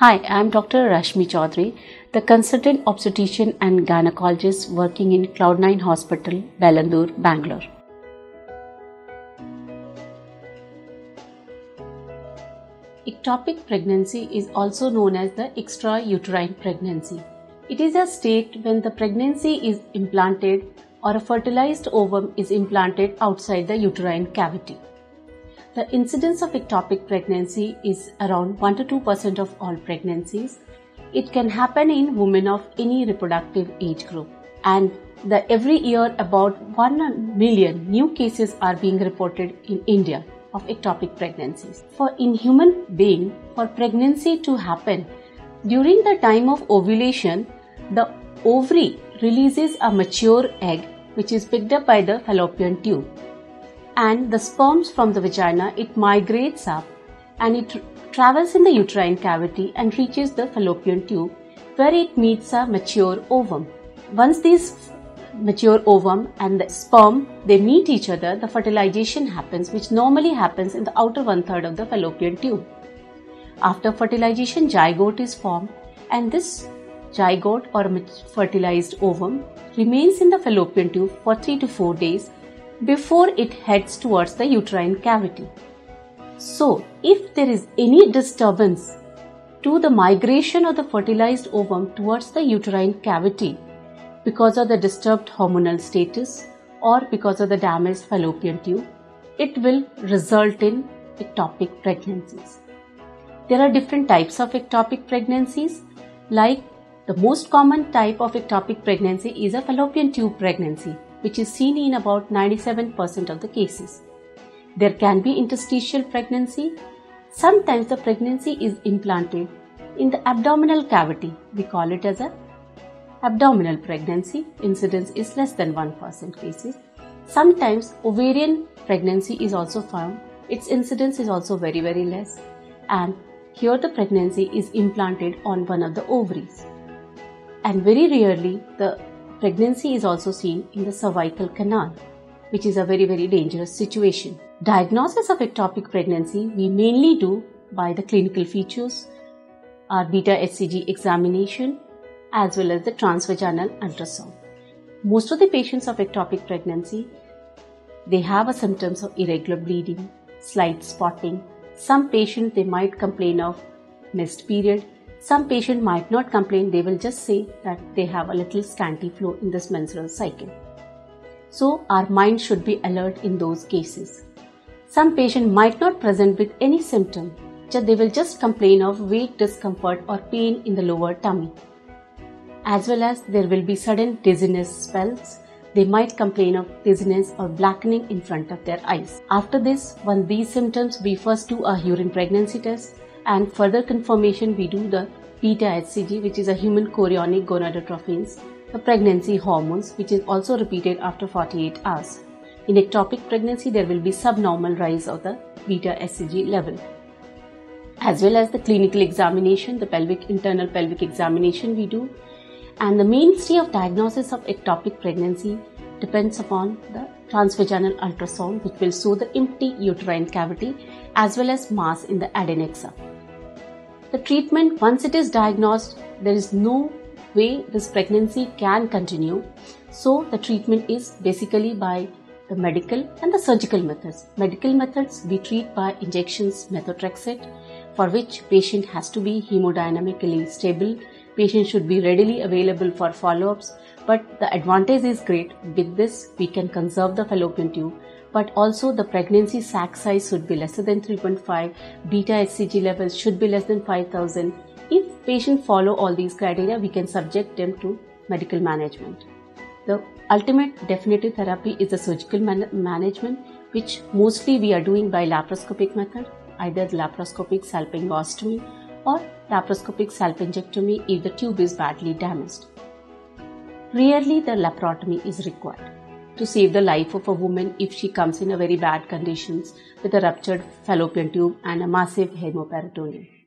Hi, I'm Dr. Rashmi Chaudhary, the consultant obstetrician and gynecologist working in Cloud9 Hospital, Bellandur, Bangalore. Ectopic pregnancy is also known as the extrauterine pregnancy. It is a state when the pregnancy is implanted or a fertilized ovum is implanted outside the uterine cavity. The incidence of ectopic pregnancy is around 1 to 2% of all pregnancies. It can happen in women of any reproductive age group. And the, every year about 1 million new cases are being reported in India of ectopic pregnancies. For in human being, for pregnancy to happen, during the time of ovulation, the ovary releases a mature egg which is picked up by the fallopian tube and the sperms from the vagina, it migrates up and it travels in the uterine cavity and reaches the fallopian tube where it meets a mature ovum. Once these mature ovum and the sperm they meet each other, the fertilization happens, which normally happens in the outer one third of the fallopian tube. After fertilization, zygote is formed, and this zygote or fertilized ovum remains in the fallopian tube for 3 to 4 days before it heads towards the uterine cavity. So, if there is any disturbance to the migration of the fertilized ovum towards the uterine cavity because of the disturbed hormonal status or because of the damaged fallopian tube, it will result in ectopic pregnancies. There are different types of ectopic pregnancies, like the most common type of ectopic pregnancy is a fallopian tube pregnancy which is seen in about 97% of the cases. There can be interstitial pregnancy. Sometimes the pregnancy is implanted in the abdominal cavity. We call it as a abdominal pregnancy. Incidence is less than 1% cases. Sometimes ovarian pregnancy is also found. Its incidence is also very very less and here the pregnancy is implanted on one of the ovaries. And very rarely the Pregnancy is also seen in the cervical canal, which is a very, very dangerous situation. Diagnosis of ectopic pregnancy we mainly do by the clinical features, our beta HCG examination, as well as the transvaginal ultrasound. Most of the patients of ectopic pregnancy, they have a symptoms of irregular bleeding, slight spotting. Some patients they might complain of missed period some patient might not complain, they will just say that they have a little scanty flow in this menstrual cycle. So our mind should be alert in those cases. Some patient might not present with any symptom, they will just complain of weight discomfort or pain in the lower tummy. As well as there will be sudden dizziness spells. They might complain of dizziness or blackening in front of their eyes. After this, when these symptoms, we first do a urine pregnancy test and further confirmation we do the beta HCG which is a human chorionic gonadotrophins, the pregnancy hormones which is also repeated after 48 hours. In ectopic pregnancy there will be subnormal rise of the beta HCG level. As well as the clinical examination, the pelvic internal pelvic examination we do and the mainstay of diagnosis of ectopic pregnancy depends upon the transvaginal ultrasound which will show the empty uterine cavity as well as mass in the adnexa. The treatment, once it is diagnosed, there is no way this pregnancy can continue. So, the treatment is basically by the medical and the surgical methods. Medical methods we treat by injections methotrexate for which patient has to be hemodynamically stable. Patient should be readily available for follow-ups. But the advantage is great. With this, we can conserve the fallopian tube but also the pregnancy sac size should be lesser than 3.5 beta hcg levels should be less than 5000 if patient follow all these criteria we can subject them to medical management. The ultimate definitive therapy is the surgical man- management which mostly we are doing by laparoscopic method either laparoscopic salpingostomy or laparoscopic salpingectomy if the tube is badly damaged. Rarely the laparotomy is required to save the life of a woman if she comes in a very bad conditions with a ruptured fallopian tube and a massive hemoperitoneum.